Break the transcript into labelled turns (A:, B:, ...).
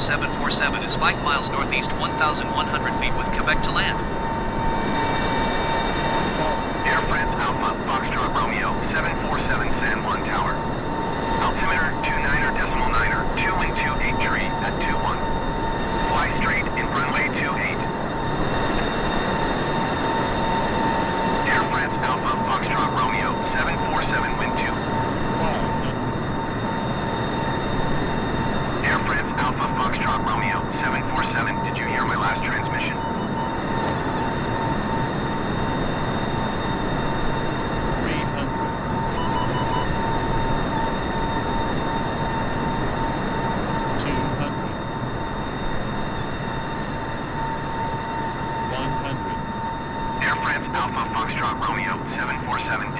A: 747 is 5 miles northeast 1,100 feet with Quebec to land.
B: Air France Alpha Foxtrot Romeo 747 San Juan Tower. Altimeter 29er decimal 9er, 2 wing 28 tree at 21. Fly straight in runway 28. Air France Alpha Foxtrot Romeo 747 wind 2. Air France Alpha Foxtrot Romeo 747, did you hear my last transmission?
C: Three hundred. Two hundred. One hundred.
B: Air France Alpha Foxtrot Romeo 747